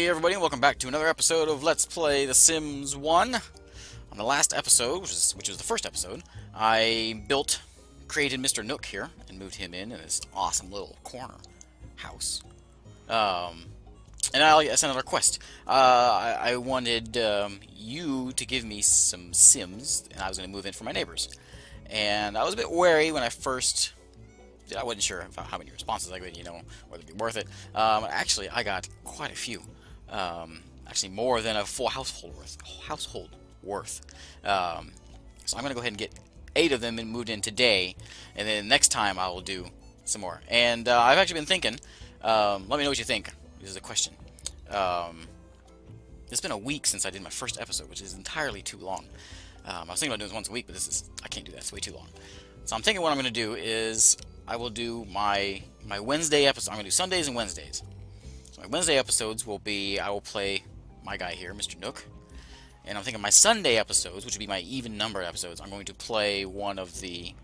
Hey everybody, and welcome back to another episode of Let's Play The Sims 1. On the last episode, which was, which was the first episode, I built, created Mr. Nook here, and moved him in in this awesome little corner house. Um, and I, sent out a request. Uh, I, I wanted um, you to give me some Sims, and I was going to move in for my neighbors. And I was a bit wary when I first I wasn't sure how many responses I would, you know, whether it'd be worth it. Um, actually, I got quite a few. Um, actually, more than a full household worth. Household worth. Um, so I'm gonna go ahead and get eight of them and moved in today, and then next time I will do some more. And uh, I've actually been thinking. Um, let me know what you think. This is a question. Um, it's been a week since I did my first episode, which is entirely too long. Um, I was thinking about doing this once a week, but this is I can't do that. It's way too long. So I'm thinking what I'm going to do is I will do my my Wednesday episode. I'm going to do Sundays and Wednesdays. My Wednesday episodes will be I will play my guy here, Mr. Nook. And I'm thinking my Sunday episodes, which would be my even number episodes, I'm going to play one of the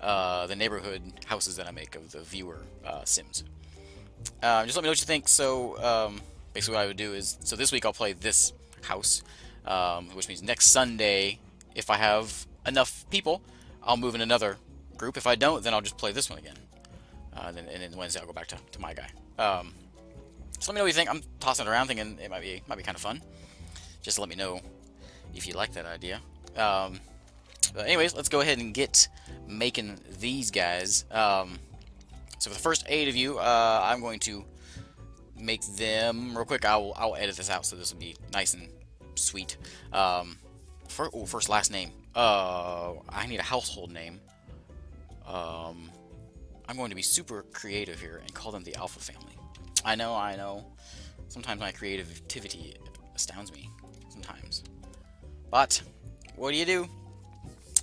uh, the neighborhood houses that I make of the viewer uh, Sims. Uh, just let me know what you think. So um, basically, what I would do is so this week I'll play this house, um, which means next Sunday, if I have enough people, I'll move in another group. If I don't, then I'll just play this one again. Uh, then, and then Wednesday I'll go back to, to my guy. Um, let me know what you think. I'm tossing it around thinking it might be might be kind of fun. Just let me know if you like that idea. Um, but anyways, let's go ahead and get making these guys. Um, so for the first eight of you, uh, I'm going to make them real quick. I'll I'll edit this out so this will be nice and sweet. Um, for, oh, first last name. Uh, I need a household name. Um, I'm going to be super creative here and call them the Alpha family. I know, I know. Sometimes my creativity astounds me. Sometimes. But, what do you do?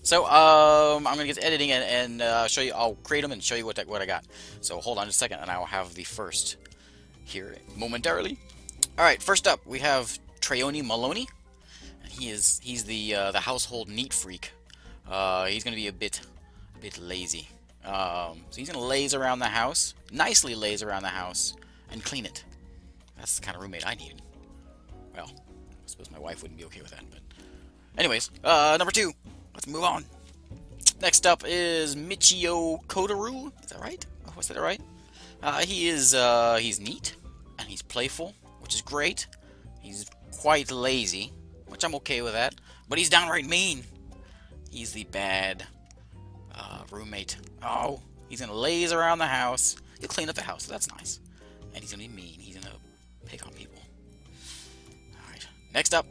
So, um, I'm going to get to editing and, and uh, show you, I'll create them and show you what what I got. So, hold on a second and I will have the first here momentarily. Alright, first up, we have Treoni Maloney. He is, he's the, uh, the household neat freak. Uh, he's going to be a bit a bit lazy. Um, so he's going to laze around the house, nicely laze around the house, and clean it. That's the kind of roommate I need. Well, I suppose my wife wouldn't be okay with that, but... Anyways, uh, number two. Let's move on. Next up is Michio Kotaru. Is that right? Oh, was that right? Uh, he is, uh, he's neat, and he's playful, which is great. He's quite lazy, which I'm okay with that. But he's downright mean. He's the bad uh, roommate. Oh, he's gonna laze around the house. He'll clean up the house, so that's nice. And he's gonna be mean. He's gonna pick on people. Alright, next up.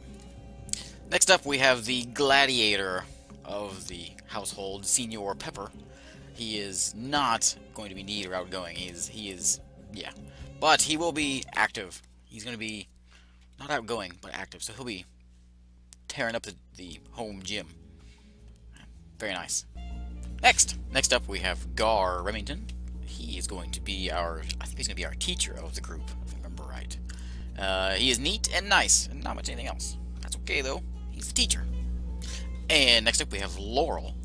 Next up, we have the gladiator of the household, Senor Pepper. He is not going to be neat or outgoing. He is, he is, yeah. But he will be active. He's going to be not outgoing, but active. So he'll be tearing up the, the home gym. Very nice. Next, next up we have Gar Remington. He is going to be our, I think he's going to be our teacher of the group, if I remember right. Uh, he is neat and nice, and not much anything else. That's okay though. He's the teacher. And next up we have Laurel.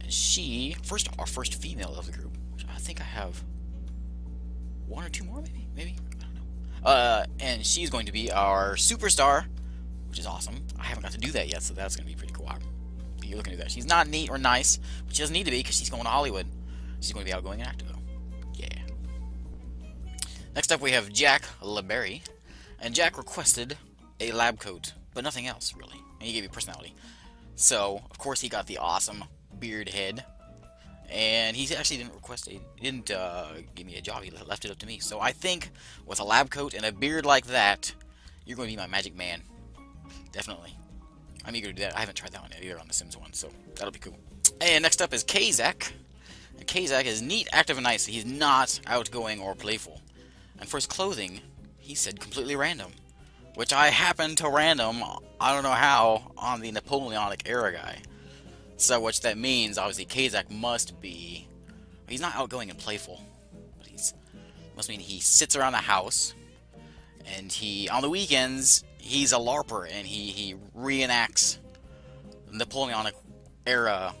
And she, first, our first female of the group. Which I think I have one or two more, maybe, maybe. I don't know. Uh, and she's going to be our superstar, which is awesome. I haven't got to do that yet, so that's going to be pretty cool you're looking at that. She's not neat or nice, but she doesn't need to be because she's going to Hollywood. She's going to be outgoing and active, though. Next up, we have Jack LeBerry. And Jack requested a lab coat, but nothing else, really. And he gave me personality. So, of course, he got the awesome beard head. And he actually didn't request a, didn't uh, give me a job. He left it up to me. So I think with a lab coat and a beard like that, you're going to be my magic man. Definitely. I'm eager to do that. I haven't tried that one either on The Sims 1, so that'll be cool. And next up is Kazak. Kazak is neat, active, and nice. He's not outgoing or playful. And for his clothing, he said completely random. Which I happen to random, I don't know how, on the Napoleonic era guy. So which that means, obviously, Kazak must be... He's not outgoing and playful. But he's... Must mean he sits around the house. And he, on the weekends, he's a LARPer and he, he reenacts Napoleonic era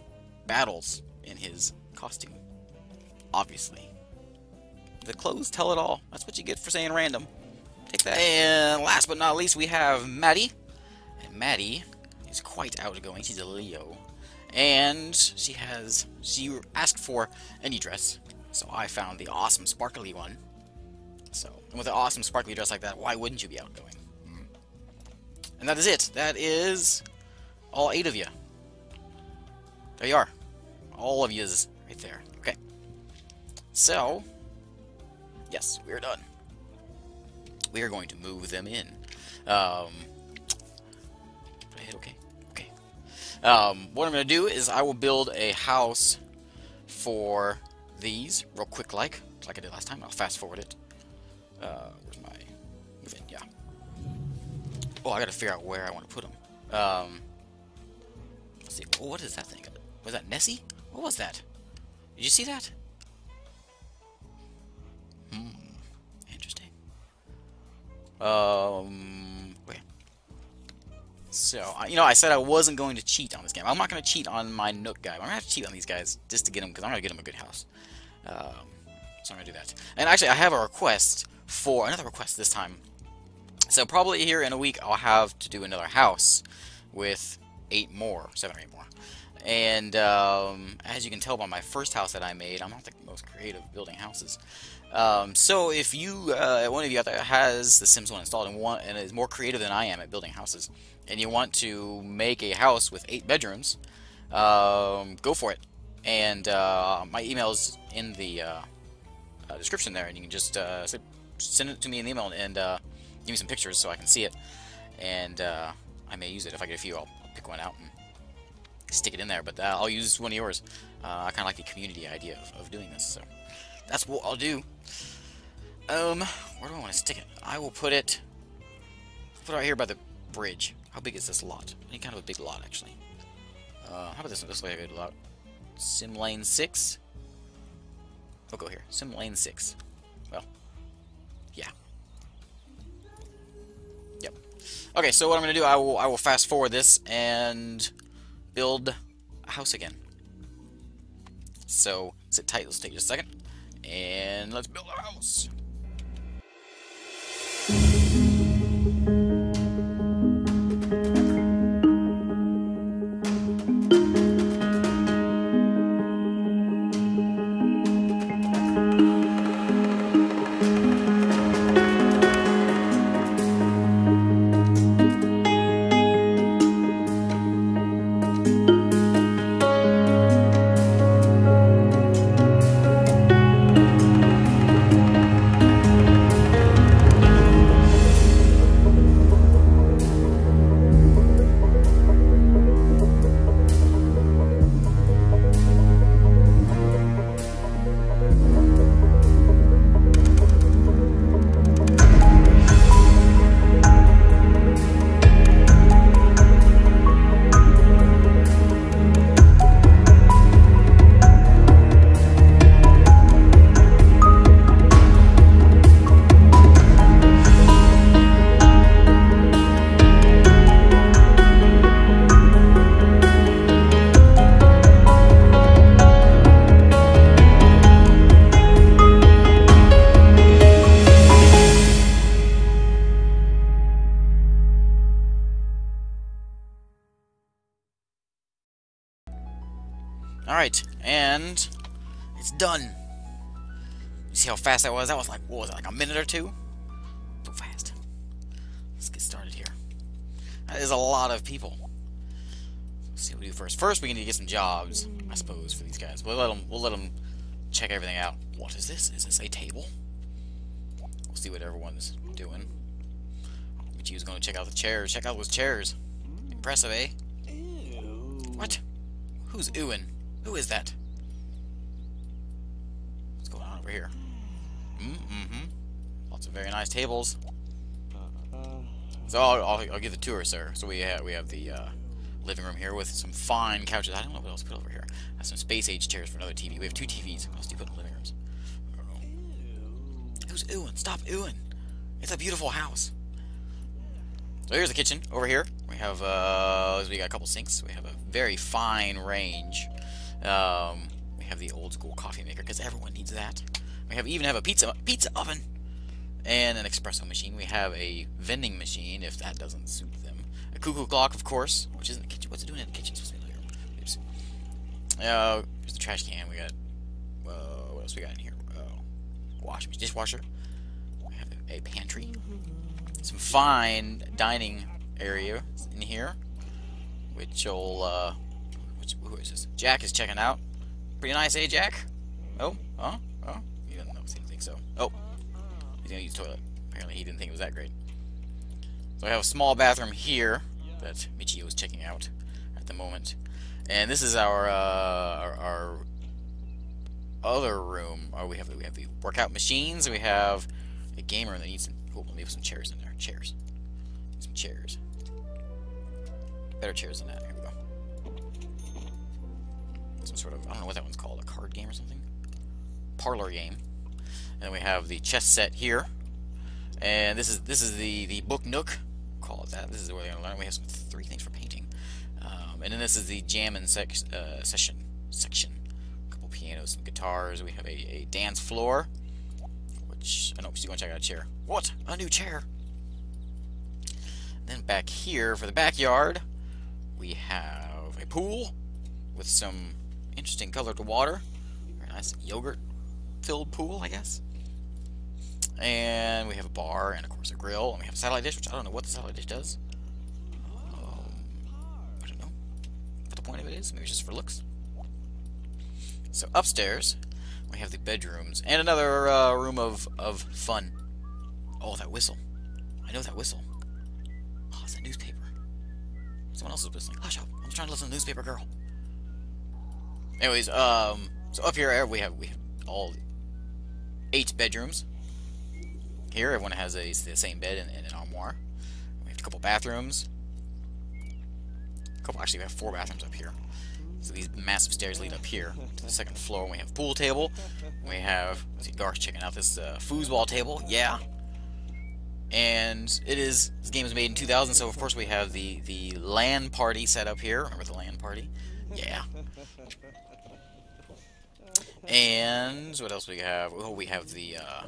battles in his costume. Obviously. The clothes tell it all. That's what you get for saying random. Take that. And last but not least, we have Maddie. And Maddie is quite outgoing. She's a Leo. And she has... She asked for any dress. So I found the awesome sparkly one. So, and with an awesome sparkly dress like that, why wouldn't you be outgoing? Mm. And that is it. That is all eight of you. There you are. All of yous right there. Okay. So, yes, we're done. We are going to move them in. Um, I hit okay? Okay. Um, what I'm going to do is I will build a house for these real quick like, like I did last time. I'll fast forward it. Uh, where's my move in? Yeah. Oh, I got to figure out where I want to put them. Um, let's see. Oh, what is that thing? Was that Nessie? What was that? Did you see that? Hmm. Interesting. Um. Wait. So, you know, I said I wasn't going to cheat on this game. I'm not going to cheat on my Nook guy. I'm going to have to cheat on these guys just to get them, because I'm going to get them a good house. Um, so I'm going to do that. And actually, I have a request for another request this time. So probably here in a week, I'll have to do another house with eight more, seven or eight more. And um, as you can tell by my first house that I made, I'm not the most creative building houses. Um, so if you, uh, one of you out there has The Sims 1 installed and, want, and is more creative than I am at building houses, and you want to make a house with eight bedrooms, um, go for it. And uh, my email is in the uh, uh description there, and you can just uh, send it to me in the email and uh, give me some pictures so I can see it. And I may use it if I get a few. I'll, pick one out and stick it in there, but I'll use one of yours. I kind of like the community idea of, of, doing this, so that's what I'll do. Um, where do I want to stick it? I will put it, put it right here by the bridge. How big is this lot? Any kind of a big lot, actually. Uh, how about this one? This like a good lot. Sim Lane 6? We'll go here. Sim Lane 6. Well, yeah. Yep. Okay, so what I'm going to do, I will, I will fast forward this, and build a house again. So sit tight, let's take just a second, and let's build a house. Fast that was? That was like, what was it, like a minute or two? So fast. Let's get started here. That is a lot of people. Let's see what we do first. First, we need to get some jobs, I suppose, for these guys. We'll let them, we'll let them check everything out. What is this? Is this a table? We'll see what everyone's doing. But you was going to check out the chairs. Check out those chairs. Impressive, eh? Ew. What? Who's oohing? Who is that? What's going on over here? Mm-hmm. Lots of very nice tables. So I'll, I'll, I'll give the tour, sir. So we have we have the uh, living room here with some fine couches. I don't know what else to put over here. I have some space age chairs for another TV. We have two TVs. What else do you put in the living rooms? Who's oohing? Stop oohing. It's a beautiful house. So here's the kitchen over here. We have uh, we got a couple sinks. We have a very fine range um, we have the old school coffee maker because everyone needs that. We have even have a pizza pizza oven. and an espresso machine. We have a vending machine, if that doesn't suit them. A cuckoo clock, of course, which is in the kitchen. What's it doing in the kitchen? It's supposed. Oops. Uh, here's the trash can. We got. Uh, what else we got in here? Uh, washing machine, dishwasher. We have a, pantry. Some fine dining area in here, which will. Uh, which, who is this? Jack is checking out. Pretty nice, eh, Jack? Oh, oh, oh. Oh, he's gonna use the toilet. Apparently, he didn't think it was that great. So I have a small bathroom here that Michio is checking out at the moment, and this is our uh, our, our other room. Oh, we have we have the workout machines. We have a game room that needs some. Oh, let me some chairs in there. Chairs. Some chairs. Better chairs than that. Here we go. Some sort of I don't know what that one's called. A card game or something. Parlor game. And we have the chess set here. And this is this is the the book nook. Call it that. This is where they're gonna learn. We have some three things for painting. Um, and then this is the jam and sec uh, session section. A couple pianos, some guitars. We have a, a dance floor. Which I know gonna check out a chair. What? A new chair. Then back here for the backyard, we have a pool with some interesting colored water. Very nice yogurt filled pool, I guess. And we have a bar and of course a grill, and we have a satellite dish, which I don't know what the satellite dish does. Um, I don't know what the point of it is. Maybe it's just for looks. So upstairs, we have the bedrooms and another uh, room of of fun. Oh, that whistle! I know that whistle. Oh, it's a newspaper. Someone else is whistling. Hush up! I'm trying to listen to the newspaper girl. Anyways, um, so up here we have we have all eight bedrooms. Here, everyone has a the same bed and, an armoire. We have a couple bathrooms. A couple, actually, we have four bathrooms up here. So these massive stairs lead up here to the second floor. We have pool table. We have see Garth checking out this uh, foosball table. Yeah. And it is this game was made in 2000, so of course we have the the LAN party set up here. Remember the LAN party? Yeah. And what else we have? Oh, we have the uh,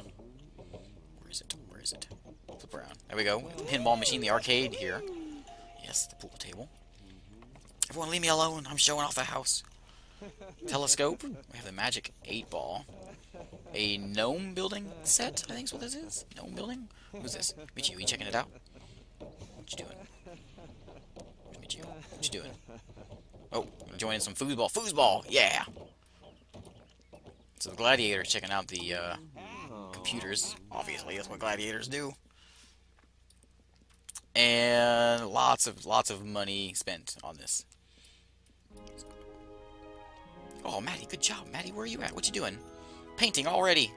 is it? Where is it? Flip around. There we go. Pinball machine, the arcade here. Yes, the pool table. Everyone, leave me alone. I'm showing off the house. Telescope. We have the magic eight ball. A gnome building set. I think is what this is. Gnome building. Who's this? Michio, you checking it out? What you doing? Michio, what you doing? Oh, joining some foosball. Foosball, yeah. So the gladiators checking out the uh, computers. Obviously, that's what gladiators do. And lots of lots of money spent on this. Oh, Maddie, good job, Maddie. Where are you at? What you doing? Painting already.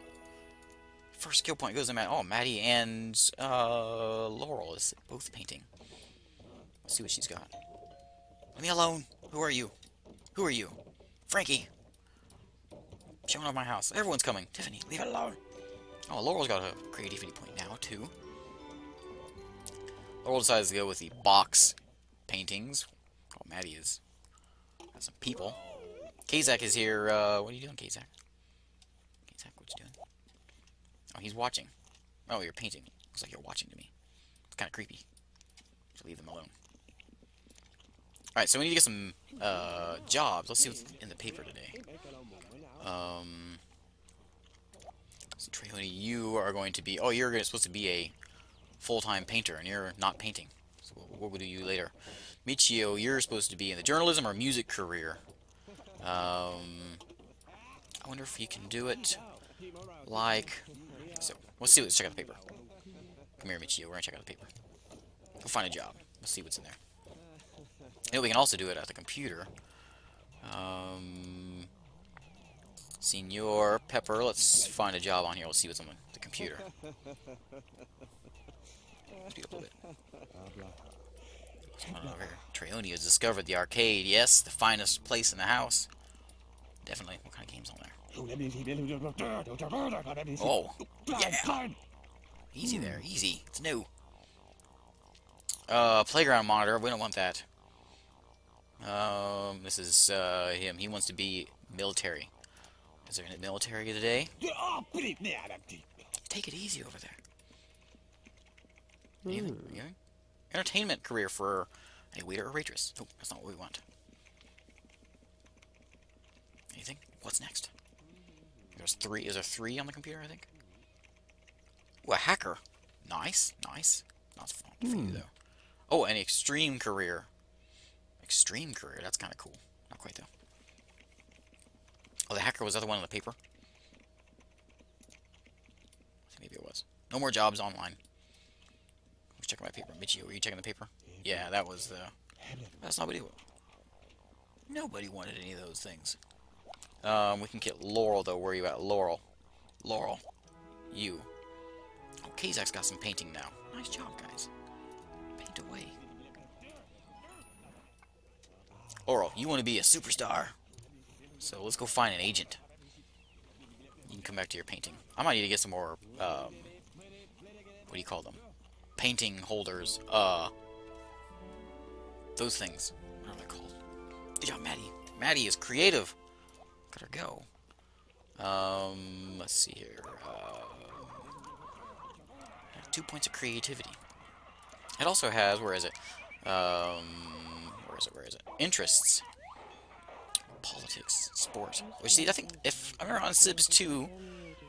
First skill point goes to Maddie. Oh, Maddie and uh, Laurel is both painting. Let's see what she's got. Leave me alone. Who are you? Who are you? Frankie. Showing off my house. Everyone's coming. Tiffany, leave it alone. Oh, Laurel's got a creativity point now, too. Laurel decides to go with the box paintings. Oh, Maddie is. Got some people. Kazak is here. Uh, what are you doing, Kazak? Kazak, what you doing? Oh, he's watching. Oh, you're painting. Looks like you're watching to me. It's kind of creepy. So leave them alone. Alright, so we need to get some uh, jobs. Let's see what's in the paper today. Um, so you are going to be... Oh, you're supposed to be a full-time painter, and you're not painting. So what will do you later? Michio, you're supposed to be in the journalism or music career. Um, I wonder if you can do it like... So, let's see. Let's check out the paper. Come here, Michio. We're gonna check out the paper. We'll find a job. Let's see what's in there. Know, we can also do it at the computer. Um, Senor Pepper, let's find a job on here. We'll see what's on the computer. Speed up a bit. Treoni has discovered the arcade. Yes, the finest place in the house. Definitely. What kind of game's on there? Oh, yeah. Easy there, easy. It's new. Uh, playground monitor. We don't want that. Um, this is uh, him. He wants to be military. Is there any military today? Take it easy over there. Anything? Anything? Entertainment career for a waiter or waitress. Oh, that's not what we want. Anything? What's next? There's three. Is there three on the computer, I think? Ooh, a hacker. Nice, nice. Not fun for you, hmm. though. Oh, an extreme career. Extreme career. That's kind of cool. Not quite, though. Oh, the hacker was the other one on the paper? Maybe it was. No more jobs online. Who's checking my paper? Michio, were you checking the paper? Yeah, that was the... That's nobody... Nobody wanted any of those things. Um, we can get Laurel, though. Where are you at? Laurel. Laurel. You. Oh, Kazak's got some painting now. Nice job, guys. Paint away. Laurel, you want to be a superstar. So let's go find an agent. You can come back to your painting. I might need to get some more, um, what do you call them? Painting holders. Uh, those things. What are they called? Good job, Maddie. Maddie is creative. Gotta go. Um, let's see here. Uh, two points of creativity. It also has, where is it? Um, where is it, where is it? Interests. Politics, sport. Which, see, I think, if I remember on Sims 2,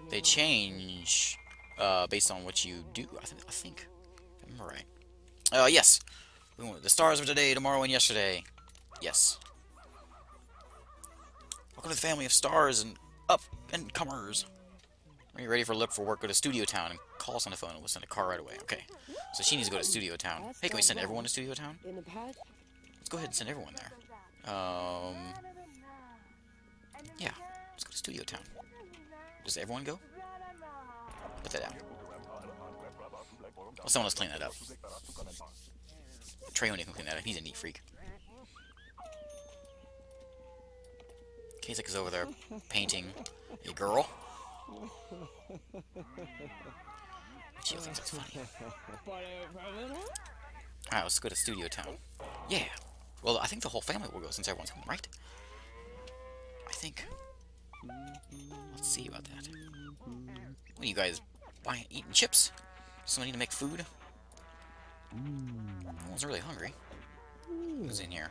they change uh, based on what you do. I, th I think. I remember right. Uh, yes. The stars of today, tomorrow, and yesterday. Yes. Welcome to the family of stars and up and comers. Are you ready for look for work? Go to Studio Town and call us on the phone and we'll send a car right away. Okay. So she needs to go to Studio Town. Hey, can we send everyone to Studio Town? Let's go ahead and send everyone there. Um, Studio Town. Does everyone go? Put that down. Well, someone else clean that up. Treoni can clean that up. He's a neat freak. Kazak is over there painting a girl. Gio thinks that's funny. Alright, let's go to Studio Town. Yeah. Well, I think the whole family will go since everyone's home, right? I think. Let's see about that. What are you guys buying, eating chips? Someone need to make food? I was really hungry. Who's in here?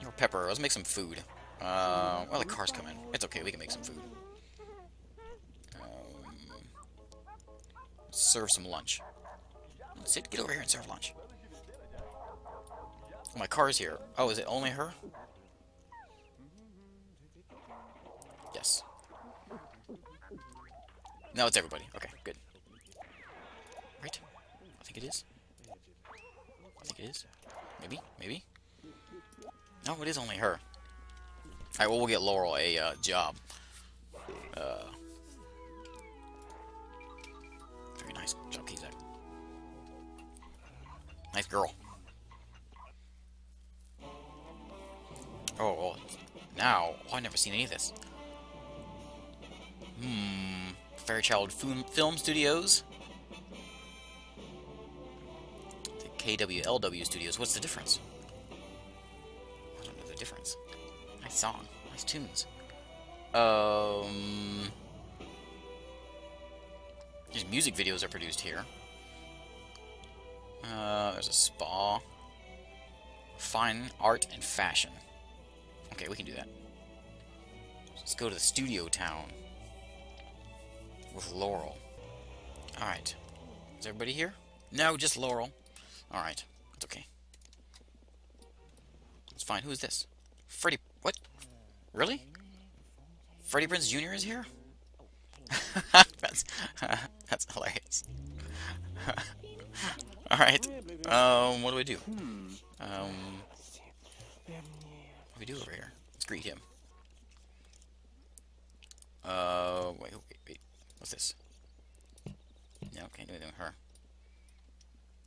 Your pepper. Let's make some food. Uh, well, the car's coming. It's okay. We can make some food. Um, serve some lunch. Sit. Get over here and serve lunch. My car's here. Oh, is it only her? Yes. No, it's everybody. Okay, good. Right? I think it is. I think it is. Maybe? Maybe? No, it is only her. Alright, well, we'll get Laurel a uh, job. Uh, very nice. Job, Kazak. Nice girl. Oh, well, now, oh, I've never seen any of this. Hmm, Fairchild Film, Film Studios. The KWLW Studios. What's the difference? I don't know the difference. Nice song. Nice tunes. Um, these music videos are produced here. Uh, there's a spa. Fine art and fashion. Okay, we can do that. Let's go to the studio town with Laurel. Alright. Is everybody here? No, just Laurel. Alright. It's okay. It's fine. Who is this? Freddy... What? Really? Freddie Prinze Jr. is here? that's... that's hilarious. Alright. Um, what do we do? Um... What do we do over here? Let's greet him. Uh. What's this? No, can't do anything with her.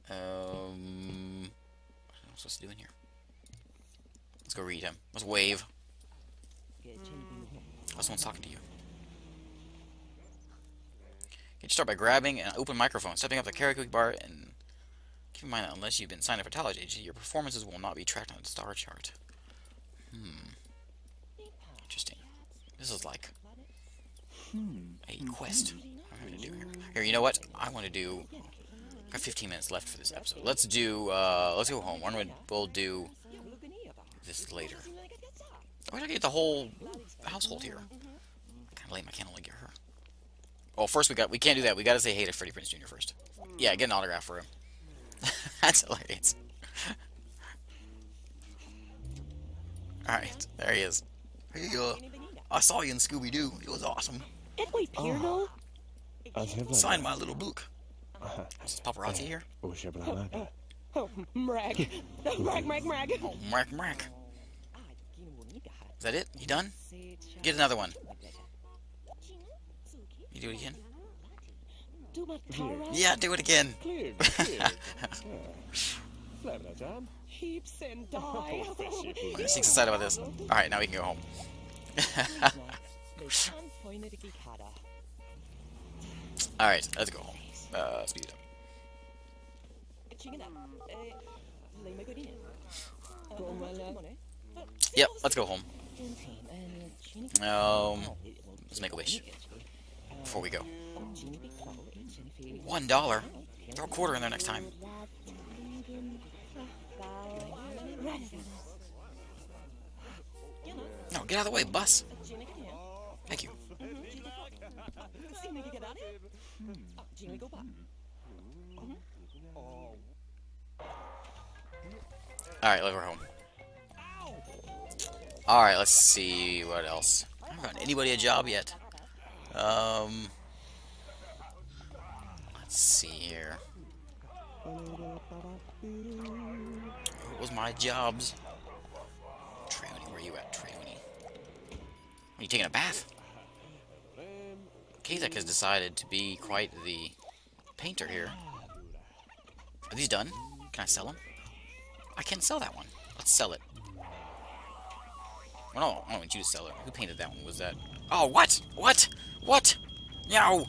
Um, what am I supposed to do in here? Let's go read him. Let's wave. Oh, someone's talking to you. You start by grabbing an open microphone, stepping up the karaoke bar, and keep in mind that unless you've been signed up for Talent Agency, your performances will not be tracked on the star chart. Hmm. Interesting. This is like a quest. I'm going to do here. Here, you know what? I want to do. I got 15 minutes left for this episode. Let's do, uh, let's go home. We're we'll do this later. Why did I get the whole household here? Kind of lame. I can't only get her. Oh, first we got, we can't do that. We gotta say hey to Freddie Prinze Jr. first. Yeah, get an autograph for him. That's hilarious. Alright, there he is. Hey, uh, I saw you in Scooby-Doo. It was awesome. Oh. Sign my little book. Is paparazzi here? Oh, oh mrag. Mrag, mrag, mrag. Oh, mrack, mrack. Is that it? You done? Get another one. You do it again? Yeah, do it again. Heaps and die. She's excited about this. Alright, now we can go home. Alright, let's go home. Uh, speed up. Yep, let's go home. Um, let's make a wish before we go. One dollar. Throw a quarter in there next time. No, get out of the way, bus. Thank you. Alright, we're home. Alright, let's see what else. I haven't gotten anybody a job yet. Um, let's see here. What was my jobs? Treoni, where you at, Treoni? Are you taking a bath? Kazak has decided to be quite the painter here. Are these done? Can I sell them? I can sell that one. Let's sell it. Oh, no, I don't want you to sell it. Who painted that one? Was that... Oh, what? What? What? No!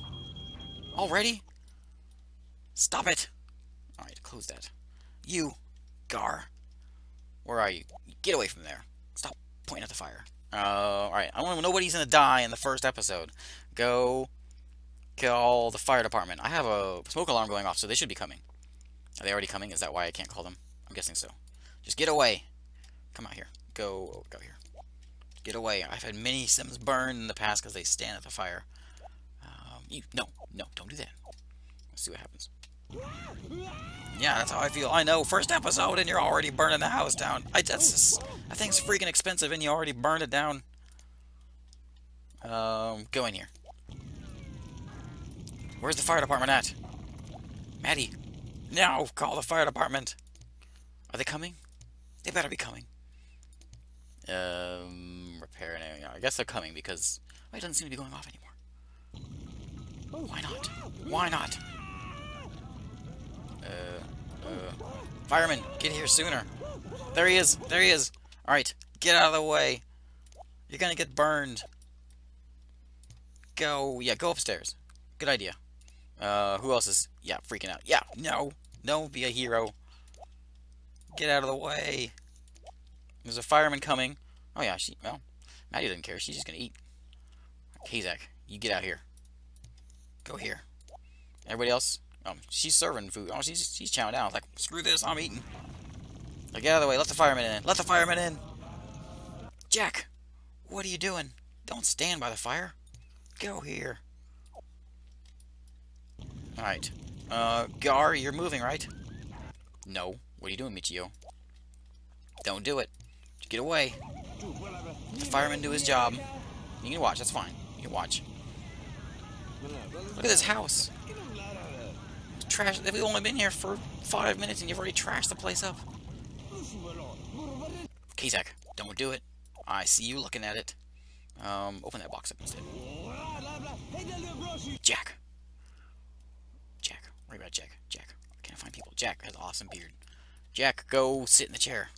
Already? Stop it! Alright, close that. You, Gar. Where are you? Get away from there. Stop pointing at the fire. Uh, alright, I know nobody's gonna die in the first episode. Go call the fire department. I have a smoke alarm going off, so they should be coming. Are they already coming? Is that why I can't call them? I'm guessing so. Just get away. Come out here. Go, oh, go here. Get away. I've had many Sims burn in the past because they stand at the fire. Um, you, no, no, don't do that. Let's see what happens. Yeah, that's how I feel. I know, first episode and you're already burning the house down. I that's just, that thing's freaking expensive and you already burned it down. Um, go in here. Where's the fire department at? Maddie. Now, call the fire department. Are they coming? They better be coming. Um, repair and I guess they're coming because oh, it doesn't seem to be going off anymore. Why not? Why not? Uh, uh, fireman, get here sooner. There he is. There he is. All right, get out of the way. You're gonna get burned. Go. Yeah, go upstairs. Good idea. Uh, who else is... Yeah, freaking out. Yeah, no. No, be a hero. Get out of the way. There's a fireman coming. Oh, yeah, she... Well, Maddie doesn't care. She's just gonna eat. Kazak, you get out here. Go here. Everybody else? Oh, she's serving food. Oh, she's, she's chowing down. Like, screw this, I'm eating. Like, get out of the way. Let the fireman in. Let the fireman in. Jack, what are you doing? Don't stand by the fire. Go here. Alright. Uh, Gar, you're moving, right? No. What are you doing, Michio? Don't do it. Get away. Let the fireman do his job. You can watch, that's fine. You can watch. Look at this house. Trash. We've only been here for five minutes and you've already trashed the place up. Kazak, don't do it. I see you looking at it. Um, open that box up instead. Jack. Jack. Worry about Jack. Jack. I can't find people. Jack has an awesome beard. Jack, go sit in the chair.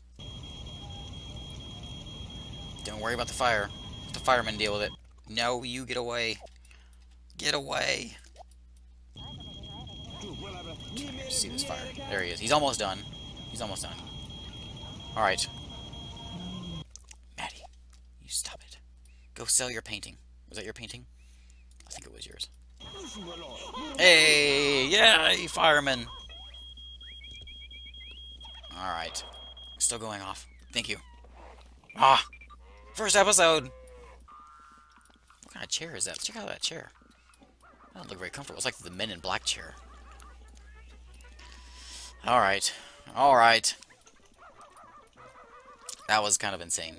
Don't worry about the fire. Let the firemen deal with it. No, you get away. Get away. See this fire. There he is. He's almost done. He's almost done. Alright. Maddie, you stop it. Go sell your painting. Was that your painting? I think it was yours. Hey, yay, fireman. Alright. Still going off. Thank you. Ah! First episode! What kind of chair is that? Check out that chair. That doesn't look very comfortable. It's like the Men in Black chair. Alright. Alright. That was kind of insane.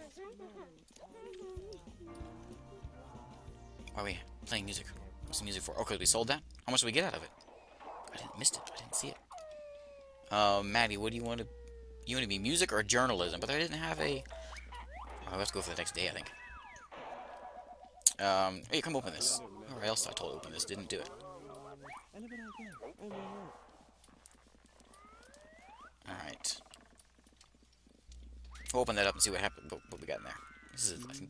Why are we playing music? What's the music for? Okay, we sold that? How much did we get out of it? I didn't missed it. I didn't see it. Uh, Maddie, what do you want to... You want to be music or journalism? But I didn't have a... Oh, let's go for the next day, I think. Um, hey, come open this. Or else I told open this didn't do it. Alright. We'll open that up and see what happened, what, we got in there. This is, I think,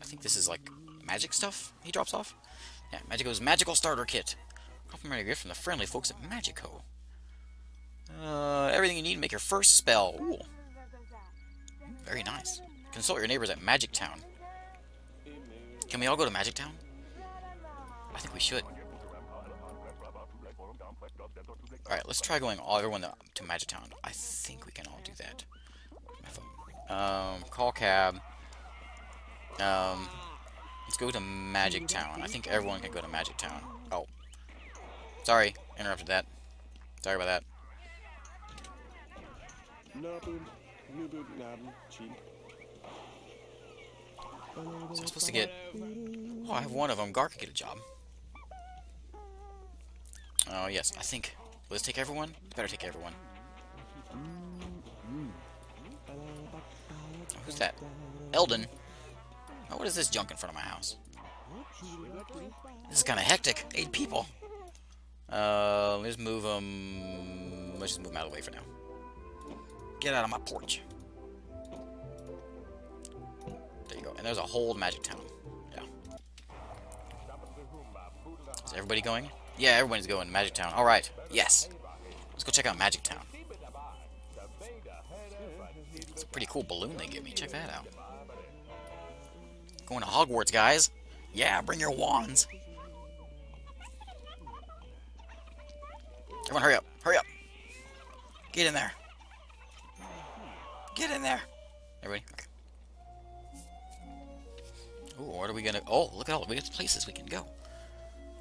I think this is like magic stuff he drops off. Yeah, Magico's Magical Starter Kit. Complimentary gift from the friendly folks at Magico. Uh, everything you need to make your first spell. Ooh. Very nice. Consult your neighbors at Magic Town. Can we all go to Magic Town? I think we should. Alright, let's try going all everyone to, to Magic Town. I think we can all do that. Um, call cab. Um, let's go to Magic Town. I think everyone can go to Magic Town. Oh. Sorry, interrupted that. Sorry about that. So I'm supposed to get... Oh, I have one of them. Gar could get a job. Oh, yes. I think... This take everyone? Better take everyone. Oh, who's that? Eldon. Oh, what is this junk in front of my house? This is kind of hectic. Eight people. Uh, let's move them... Let's just move them out of the way for now. Get out of my porch. There you go. And there's a whole Magic Town. Is everybody going? Yeah, everybody's going to Magic Town. Alright. Yes. Let's go check out Magic Town. It's a pretty cool balloon they give me. Check that out. Going to Hogwarts, guys. Yeah, bring your wands. Everyone, hurry up. Hurry up. Get in there. Get in there. Everybody? Okay. Ooh, what are we gonna... Oh, look at all the places we can go.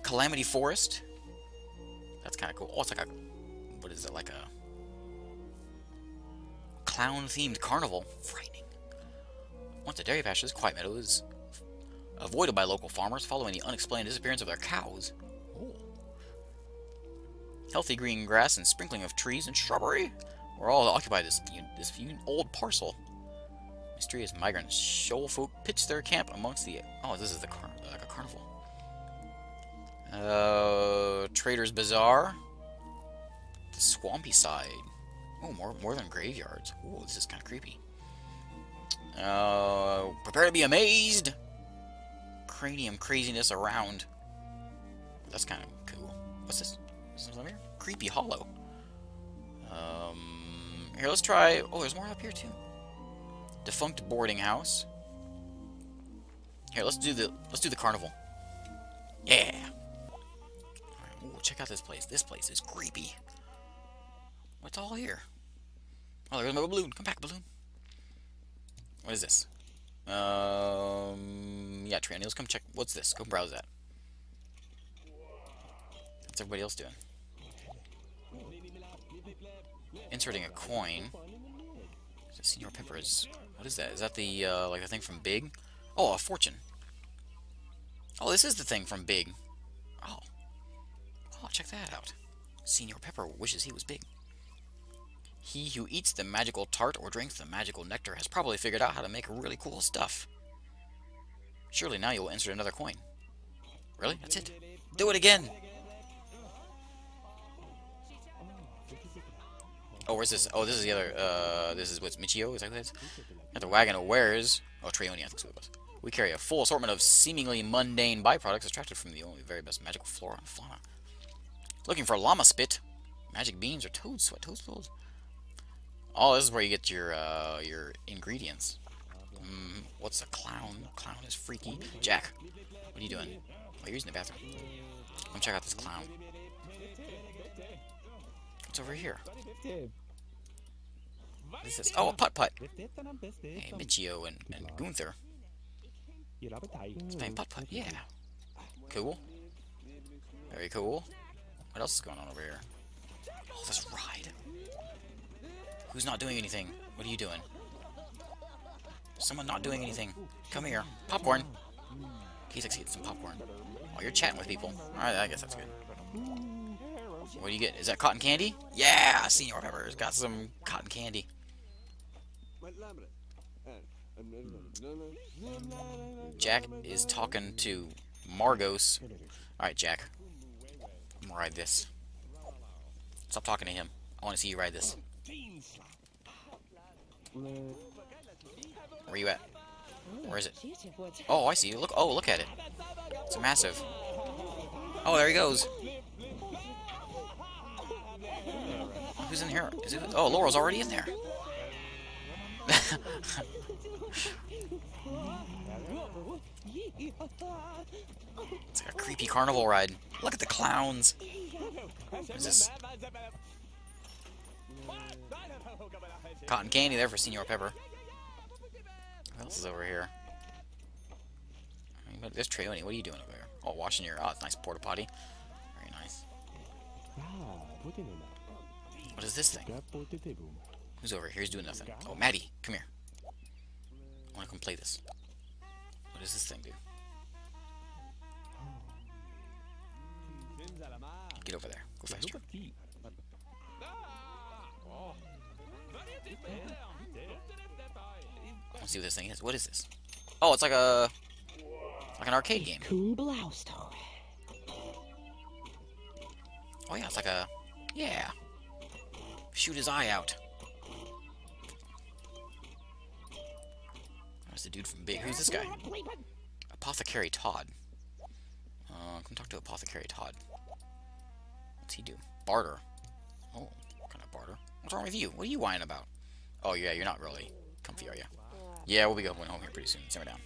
Calamity Forest. That's kind of cool. Oh, it's like a... What is it? Like a... Clown-themed carnival. Frightening. Once a dairy pasture, this quiet meadow is avoided by local farmers following the unexplained disappearance of their cows. Ooh. Healthy green grass and sprinkling of trees and shrubbery were all occupy this this old parcel. Mysterious migrant shoal folk pitch their camp amongst the. Oh, this is the car like a carnival. Uh, Trader's Bazaar. The swampy side. Oh, more more than graveyards. Oh, this is kind of creepy. Uh, prepare to be amazed. Cranium craziness around. That's kind of cool. What's this? Is this here? Creepy Hollow. Um, here, let's try. Oh, there's more up here too. Defunct boarding house. Here, let's do the let's do the carnival. Yeah. Check out this place. This place is creepy. What's all here? Oh, there's another balloon. Come back, balloon. What is this? Um, yeah, Triennials, come check. What's this? Go browse that. What's everybody else doing? Inserting a coin. Senor Pepper is... What is that? Is that the, uh, like the thing from Big? Oh, a fortune. Oh, this is the thing from Big. Oh. Oh, check that out. Senor Pepper wishes he was big. He who eats the magical tart or drinks the magical nectar has probably figured out how to make really cool stuff. Surely now you'll insert another coin. Really? That's it? Do it again! Oh, where's this? Oh, this is the other, uh, this is what's Michio? Is that what it is? At the wagon of wares. Oh, Treoni, I think so it was. We carry a full assortment of seemingly mundane byproducts extracted from the only very best magical flora and fauna. Looking for llama spit, magic beans, or toad sweat, toad souls. Oh, this is where you get your, uh, your ingredients. Mm, what's a clown? Clown is freaky. Jack, what are you doing? Oh, you're using the bathroom. Come check out this clown. What's over here? What is this? Oh, a putt putt. Hey, Michio and, and Gunther. He's playing putt putt. Yeah. Cool. Very cool. What else is going on over here? Oh, this ride. Who's not doing anything? What are you doing? Someone not doing anything. Come here. Popcorn. Keith get some popcorn. Oh, you're chatting with people. Alright, I guess that's good. What do you get? Is that cotton candy? Yeah! Senor Pepper's got some cotton candy. Jack is talking to Margos. Alright, Jack. I'm gonna ride this. Stop talking to him. I want to see you ride this. Where are you at? Where is it? Oh, I see. you. Look. Oh, look at it. It's a massive. Oh, there he goes. Who's in here? It? Oh, Laurel's already in there. it's like a creepy carnival ride. Look at the clowns. This? Cotton candy there for Senor Pepper. What else is over here? This Trailing. What are you doing over there? Oh, washing your... Oh, nice porta potty. Very nice. What is this thing? Who's over here? He's doing nothing. Oh, Maddie, come here. I want to come play this. What does this thing do? Get over there. Go faster. Let's see what this thing is. What is this? Oh, it's like a like an arcade game. Oh yeah, it's like a yeah. Shoot his eye out. There's the dude from Big. Who's this guy? Apothecary Todd. Uh, come talk to Apothecary Todd. What's he do? Barter. Oh, what kind of barter? What's wrong with you? What are you whining about? Oh yeah, you're not really comfy, are you? Yeah, we'll be going home here pretty soon. Simmer down.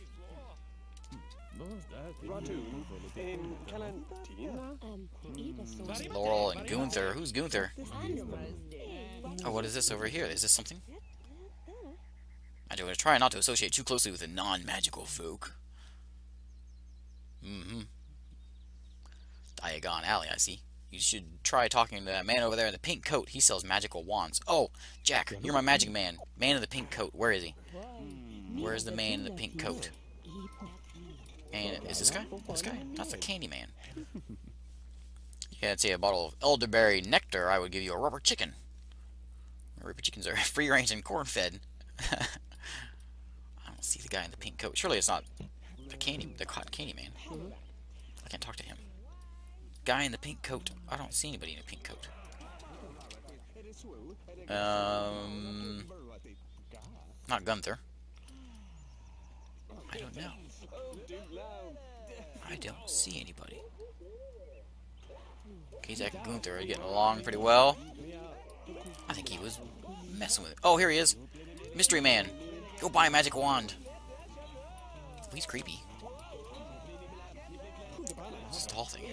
There's Laurel and Gunther. Who's Gunther? Oh, what is this over here? Is this something? I do try not to associate too closely with a non-magical folk. Mm-hmm. Diagon Alley, I see. You should try talking to that man over there in the pink coat. He sells magical wands. Oh, Jack, you're my magic man. Man in the pink coat. Where is he? Where's the man in the pink coat? And is this guy? This guy? That's a candy man. Yeah, I'd say a bottle of elderberry nectar, I would give you a rubber chicken. Rubber chickens are free range and corn fed. I don't see the guy in the pink coat. Surely it's not the candy, the cotton candy man. I can't talk to him. Guy in the pink coat. I don't see anybody in a pink coat. Um, not Gunther. I don't know. I don't see anybody. Kazak and Gunther are getting along pretty well. I think he was messing with it. Oh, here he is. Mystery Man. Go buy a magic wand. He's creepy. Tall thing?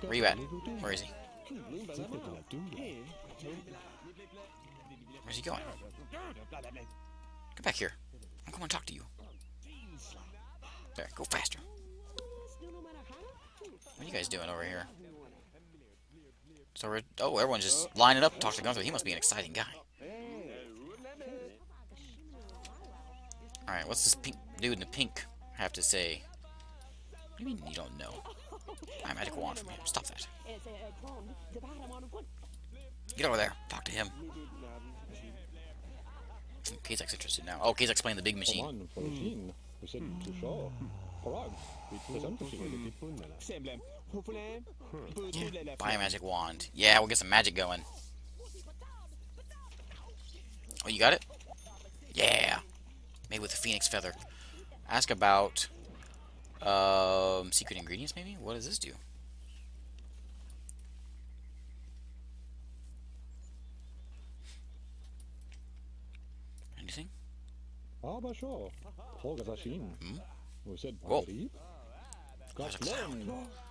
Where you at? Where is he? Where's he going? Come back here. I'm going to talk to you. There, go faster. What are you guys doing over here? So we're... Oh, everyone's just lining up to talk to Gunther. He must be an exciting guy. Alright, what's this pink dude in the pink have to say? What do you mean you don't know? My magic wand from him. Stop that. Get over there. Talk to him. Kazak's interested now. Oh, Kazak's playing the big machine. Hmm. Hmm. Yeah, buy a magic wand. Yeah, we'll get some magic going. Oh, you got it? Yeah. Made with a phoenix feather. Ask about um, secret ingredients, maybe? What does this do? Anything? Aber schon. Vorgesehen. Hmm? Wo ist Whoa. There's a clown.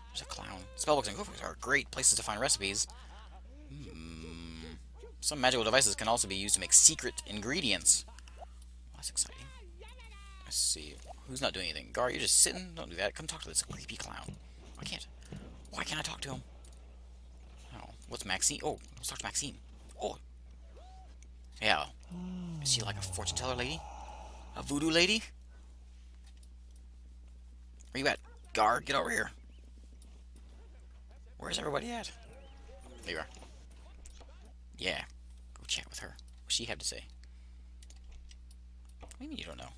There's a clown. Spellbooks and cookbooks are great places to find recipes. Hmm. Some magical devices can also be used to make secret ingredients. That's exciting. Let's see. Who's not doing anything? Gar, you're just sitting? Don't do that. Come talk to this creepy clown. I can't... Why can't I talk to him? Oh, what's Maxine? Oh, let's talk to Maxine. Oh. Yeah. Is she like a fortune teller lady? A voodoo lady? Where you at? Gar, get over here. Where's everybody at? There you are. Yeah. Go chat with her. What's she have to say? What do you mean you don't know?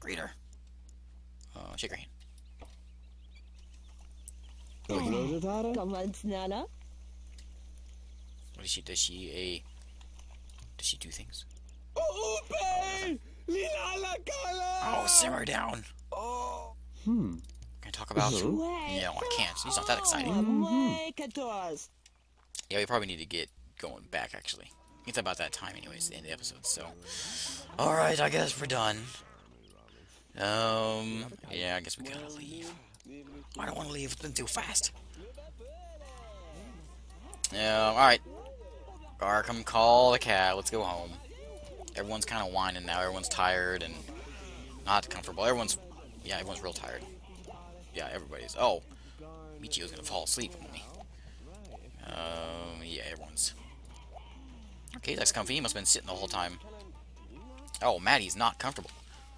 Greet her. Uh, shake her hand. Come on, Snella. What is she? Does she a? Does she do things? Upe! Lilala Oh, simmer down. Hmm. Can I talk about? No, I can't. It's not that exciting. Wake it. Yeah, we probably need to get going back actually. It's about that time, anyways, the end of the episode. So, all right, I guess we're done. Um, yeah, I guess we gotta leave. I don't want to leave. It's been too fast. Yeah, all right. Gar, come call the cab. Let's go home. Everyone's kind of whining now. Everyone's tired and not comfortable. Everyone's, yeah, everyone's real tired. Yeah, everybody's. Oh, Michio's gonna fall asleep on me. Um, yeah, everyone's. Okay, that's comfy. He must have been sitting the whole time. Oh, Maddie's not comfortable.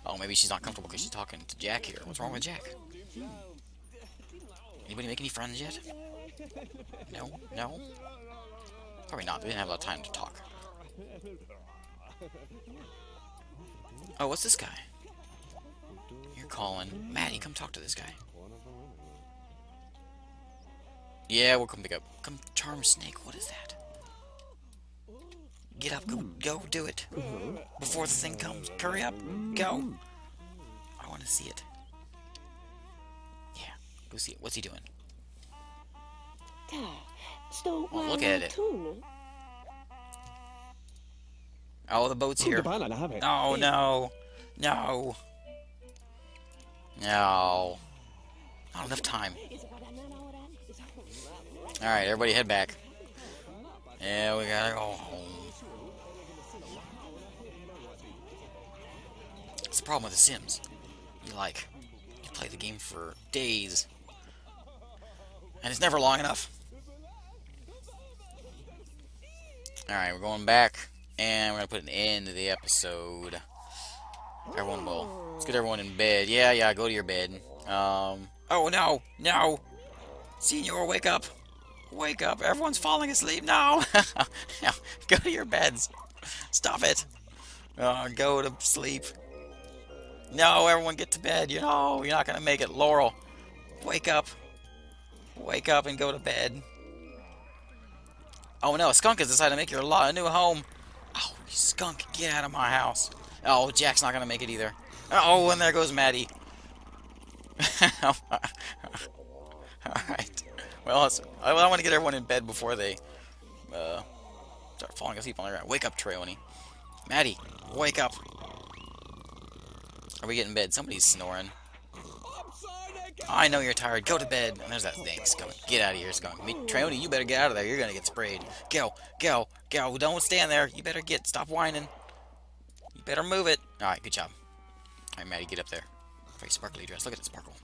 Oh, maybe she's not comfortable because she's talking to Jack here. What's wrong with Jack? Anybody make any friends yet? No? No? Probably not. They didn't have a lot of time to talk. Oh, what's this guy? You're calling. Maddie, come talk to this guy. Yeah, we'll come pick up. Come charm snake. What is that? Get up. Go. Go. Do it. Before the thing comes. Hurry up. Go. I want to see it. Yeah. Go see it. What's he doing? Oh, look at it. Oh, the boat's here. Oh. No, no. No. No. Not enough time. Alright, everybody head back. Yeah, we gotta go home. It's the problem with The Sims. You like, you play the game for days. And it's never long enough. Alright, we're going back. And we're gonna put an end to the episode. Everyone will. Let's get everyone in bed. Yeah, yeah, go to your bed. Um. Oh, no! No! Senior, wake up! Wake up! Everyone's falling asleep now! go to your beds! Stop it! Uh, go to sleep. No, everyone get to bed. You know, you're not gonna make it. Laurel, wake up. Wake up and go to bed. Oh no, a skunk has decided to make your lot a new home. Oh, you skunk, get out of my house. Oh, Jack's not gonna make it either. Oh, and there goes Maddie. Alright. Well, I, I want to get everyone in bed before they uh, start falling asleep on the ground. Wake up, Treoni. Maddie, wake up. Are we getting in bed? Somebody's snoring. I know you're tired. Go to bed. And there's that thing. Skunk. Get out of here, It's Me, Treoni, you better get out of there. You're gonna get sprayed. Go, go, go. Don't stand there. You better get. Stop whining. You better move it. All right, good job. All right, Maddie, get up there. Very sparkly dress. Look at it sparkle.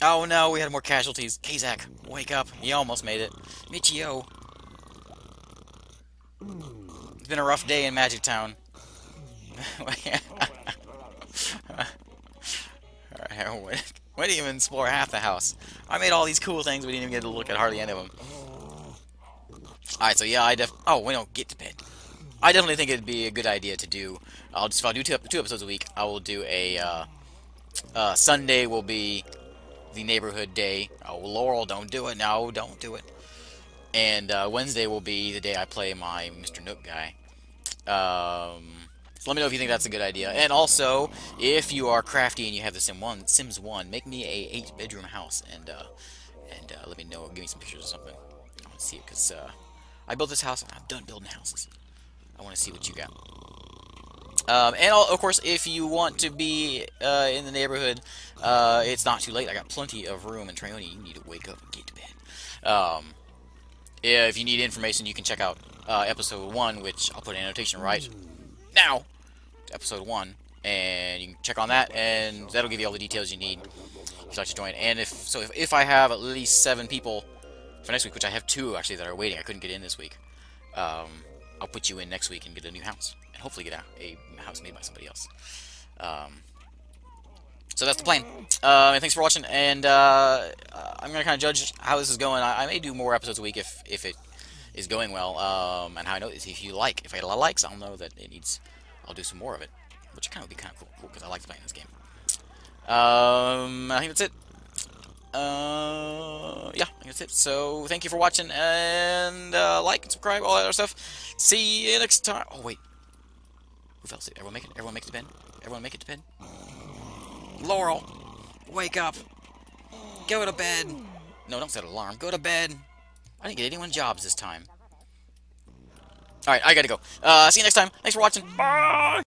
Oh no, we had more casualties. Kazak, wake up. You almost made it. Michio. It's been a rough day in Magic Town. Alright, we didn't even explore half the house. I made all these cool things, we didn't even get to look at hardly any of them. Alright, so yeah, I def- Oh, we don't get to bed. I definitely think it'd be a good idea to do... I'll just, if I'll do two, two episodes a week, I will do a, uh, uh, Sunday will be the neighborhood day. Oh, Laurel, don't do it. No, don't do it. And, uh, Wednesday will be the day I play my Mr. Nook guy. Um... So let me know if you think that's a good idea. And also, if you are crafty and you have the Sim 1, Sims 1, make me a 8-bedroom house and uh, and uh, let me know. Give me some pictures or something. I want to see it because uh, I built this house and I'm done building houses. I want to see what you got. Um, and all, of course, if you want to be uh, in the neighborhood, uh, it's not too late. I got plenty of room in Treoni. You need to wake up and get to bed. Um, if you need information, you can check out uh, episode one, which I'll put an annotation right now. Episode one, and you can check on that, and that'll give you all the details you need if you'd like to join. And if so, if, if I have at least seven people for next week, which I have two actually that are waiting, I couldn't get in this week. Um, I'll put you in next week and get a new house, and hopefully get a, a house made by somebody else. Um, so that's the plan. Uh, thanks for watching, and uh, I'm gonna kind of judge how this is going. I, I, may do more episodes a week if if it is going well, um, and how I know is if you like. If I get a lot of likes, I'll know that it needs. I'll do some more of it, which kind of would be kind of cool because I like playing this game. Um, I think that's it. Uh, yeah, I think that's it. So thank you for watching, and uh, like and subscribe, all that other stuff. See you next time. Oh wait, who fell asleep? Everyone make it. Everyone make it to bed. Everyone make it to bed. Laurel, wake up. Go to bed. No, don't set an alarm. Go to bed. I didn't get anyone jobs this time. Alright, I gotta go. Uh, see you next time. Thanks for watching. Bye!